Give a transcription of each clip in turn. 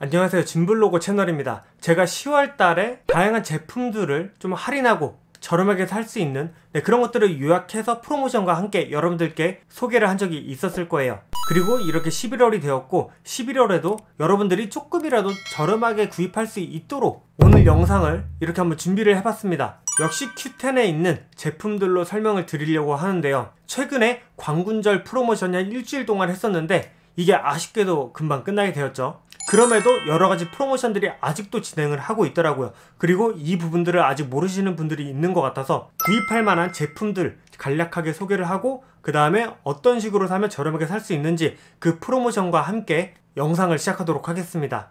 안녕하세요. 진블로그 채널입니다. 제가 10월 달에 다양한 제품들을 좀 할인하고 저렴하게 살 수 있는 네, 그런 것들을 요약해서 프로모션과 함께 여러분들께 소개를 한 적이 있었을 거예요. 그리고 이렇게 11월이 되었고 11월에도 여러분들이 조금이라도 저렴하게 구입할 수 있도록 오늘 영상을 이렇게 한번 준비를 해봤습니다. 역시 Q10에 있는 제품들로 설명을 드리려고 하는데요. 최근에 광군절 프로모션이 한 일주일 동안 했었는데 이게 아쉽게도 금방 끝나게 되었죠 그럼에도 여러 가지 프로모션들이 아직도 진행을 하고 있더라고요. 그리고 이 부분들을 아직 모르시는 분들이 있는 것 같아서 구입할 만한 제품들 간략하게 소개를 하고 그 다음에 어떤 식으로 사면 저렴하게 살 수 있는지 그 프로모션과 함께 영상을 시작하도록 하겠습니다.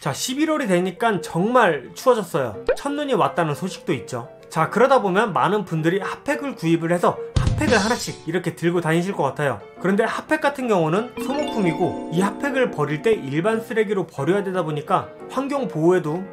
자 11월이 되니까 정말 추워졌어요. 첫눈이 왔다는 소식도 있죠. 자 그러다 보면 많은 분들이 핫팩을 구입을 해서 핫팩을 하나씩 이렇게 들고 다니실 것 같아요. 그런데 핫팩 같은 경우는 소모품이고 이 핫팩을 버릴 때 일반 쓰레기로 버려야 되다 보니까 환경 보호에도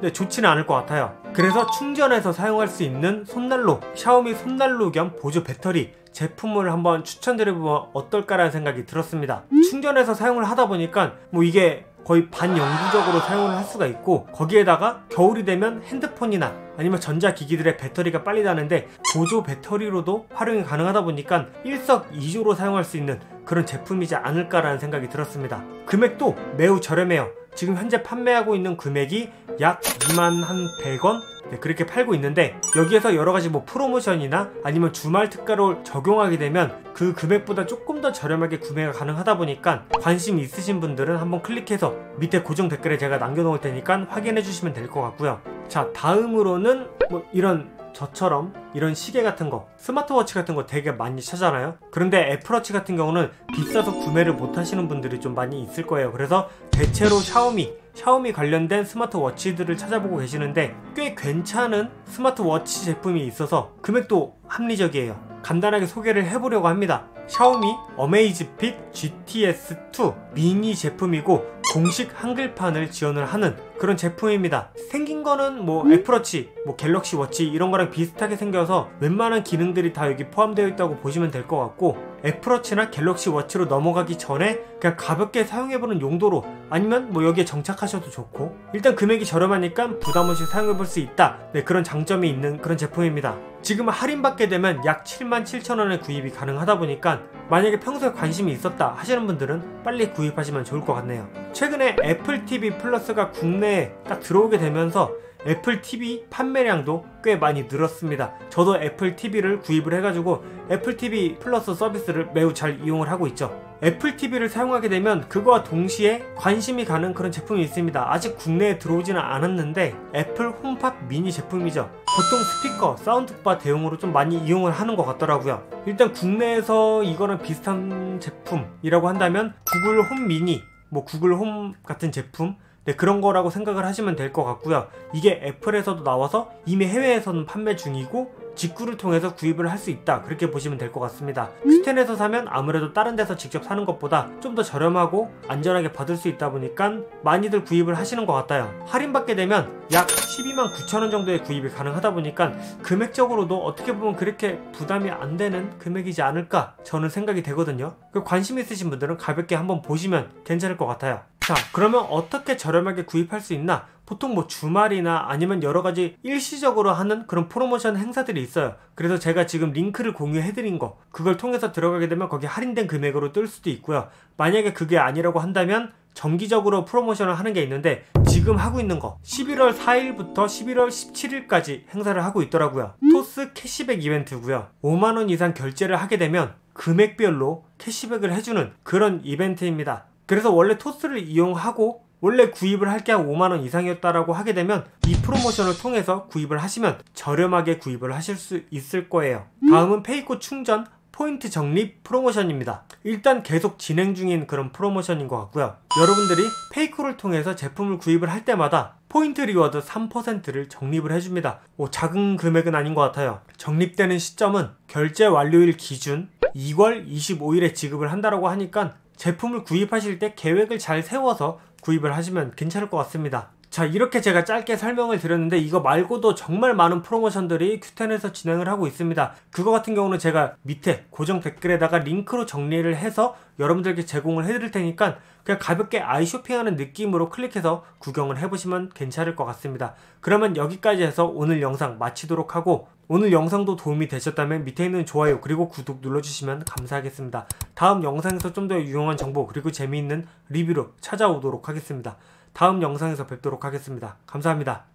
네, 좋지는 않을 것 같아요. 그래서 충전해서 사용할 수 있는 손난로 샤오미 손난로 겸 보조 배터리 제품을 한번 추천드려보면 어떨까라는 생각이 들었습니다. 충전해서 사용을 하다 보니까 뭐 이게 거의 반영구적으로 사용을 할 수가 있고 거기에다가 겨울이 되면 핸드폰이나 아니면 전자기기들의 배터리가 빨리 나는데 보조 배터리로도 활용이 가능하다 보니까 일석이조로 사용할 수 있는 그런 제품이지 않을까라는 생각이 들었습니다. 금액도 매우 저렴해요. 지금 현재 판매하고 있는 금액이 약 2만 한 100원? 네, 그렇게 팔고 있는데 여기에서 여러 가지 뭐 프로모션이나 아니면 주말 특가로 적용하게 되면 그 금액보다 조금 더 저렴하게 구매가 가능하다 보니까 관심 있으신 분들은 한번 클릭해서 밑에 고정 댓글에 제가 남겨놓을 테니까 확인해 주시면 될 것 같고요. 자 다음으로는 뭐 이런 저처럼 이런 시계 같은 거 스마트워치 같은 거 되게 많이 찾잖아요. 그런데 애플워치 같은 경우는 비싸서 구매를 못 하시는 분들이 좀 많이 있을 거예요. 그래서 대체로 샤오미 샤오미 관련된 스마트워치들을 찾아보고 계시는데 꽤 괜찮은 스마트워치 제품이 있어서 금액도 합리적이에요. 간단하게 소개를 해보려고 합니다. 샤오미 어메이즈핏 GTS2 미니 제품이고 공식 한글판을 지원을 하는 그런 제품입니다. 생긴 거는 뭐 애플워치, 뭐 갤럭시 워치 이런 거랑 비슷하게 생겨서 웬만한 기능들이 다 여기 포함되어 있다고 보시면 될 것 같고 애플워치나 갤럭시 워치로 넘어가기 전에 그냥 가볍게 사용해보는 용도로 아니면 뭐 여기에 정착하셔도 좋고 일단 금액이 저렴하니까 부담없이 사용해볼 수 있다. 네, 그런 장점이 있는 그런 제품입니다. 지금 할인받게 되면 약 77,000원에 구입이 가능하다 보니까 만약에 평소에 관심이 있었다 하시는 분들은 빨리 구입하시면 좋을 것 같네요. 최근에 애플 TV 플러스가 국내에 딱 들어오게 되면서 애플 TV 판매량도 꽤 많이 늘었습니다. 저도 애플 TV를 구입을 해가지고 애플 TV 플러스 서비스를 매우 잘 이용을 하고 있죠. 애플 TV를 사용하게 되면 그거와 동시에 관심이 가는 그런 제품이 있습니다. 아직 국내에 들어오지는 않았는데 애플 홈팟 미니 제품이죠. 보통 스피커, 사운드바 대용으로 좀 많이 이용을 하는 것 같더라고요. 일단 국내에서 이거랑 비슷한 제품이라고 한다면 구글 홈 미니, 뭐 구글 홈 같은 제품 네, 그런 거라고 생각을 하시면 될 것 같고요. 이게 애플에서도 나와서 이미 해외에서는 판매 중이고 직구를 통해서 구입을 할 수 있다. 그렇게 보시면 될 것 같습니다. 스텐에서 사면 아무래도 다른 데서 직접 사는 것보다 좀 더 저렴하고 안전하게 받을 수 있다 보니까 많이들 구입을 하시는 것 같아요. 할인받게 되면 약 12만 9천원 정도의 구입이 가능하다 보니까 금액적으로도 어떻게 보면 그렇게 부담이 안 되는 금액이지 않을까 저는 생각이 되거든요. 그 관심 있으신 분들은 가볍게 한번 보시면 괜찮을 것 같아요 자 그러면 어떻게 저렴하게 구입할 수 있나? 보통 뭐 주말이나 아니면 여러 가지 일시적으로 하는 그런 프로모션 행사들이 있어요. 그래서 제가 지금 링크를 공유해 드린 거 그걸 통해서 들어가게 되면 거기 할인된 금액으로 뜰 수도 있고요. 만약에 그게 아니라고 한다면 정기적으로 프로모션을 하는 게 있는데 지금 하고 있는 거 11월 4일부터 11월 17일까지 행사를 하고 있더라고요. 토스 캐시백 이벤트고요. 5만원 이상 결제를 하게 되면 금액별로 캐시백을 해주는 그런 이벤트입니다 그래서 원래 토스를 이용하고 원래 구입을 할 게 한 5만원 이상이었다라고 하게 되면 이 프로모션을 통해서 구입을 하시면 저렴하게 구입을 하실 수 있을 거예요. 다음은 페이코 충전 포인트 적립 프로모션입니다. 일단 계속 진행 중인 그런 프로모션인 것 같고요. 여러분들이 페이코를 통해서 제품을 구입을 할 때마다 포인트 reward 3%를 적립을 해줍니다. 오, 작은 금액은 아닌 것 같아요. 적립되는 시점은 결제 완료일 기준 2월 25일에 지급을 한다라고 하니까 제품을 구입하실 때 계획을 잘 세워서 구입을 하시면 괜찮을 것 같습니다. 자 이렇게 제가 짧게 설명을 드렸는데 이거 말고도 정말 많은 프로모션들이 큐텐에서 진행을 하고 있습니다. 그거 같은 경우는 제가 밑에 고정 댓글에다가 링크로 정리를 해서 여러분들께 제공을 해드릴 테니까 그냥 가볍게 아이 쇼핑하는 느낌으로 클릭해서 구경을 해보시면 괜찮을 것 같습니다. 그러면 여기까지 해서 오늘 영상 마치도록 하고 오늘 영상도 도움이 되셨다면 밑에 있는 좋아요 그리고 구독 눌러주시면 감사하겠습니다. 다음 영상에서 좀 더 유용한 정보 그리고 재미있는 리뷰로 찾아오도록 하겠습니다 다음 영상에서 뵙도록 하겠습니다. 감사합니다.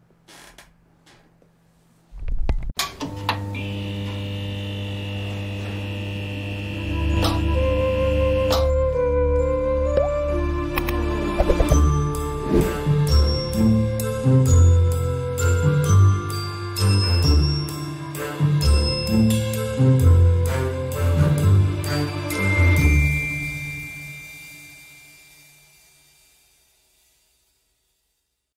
thank mm -hmm. you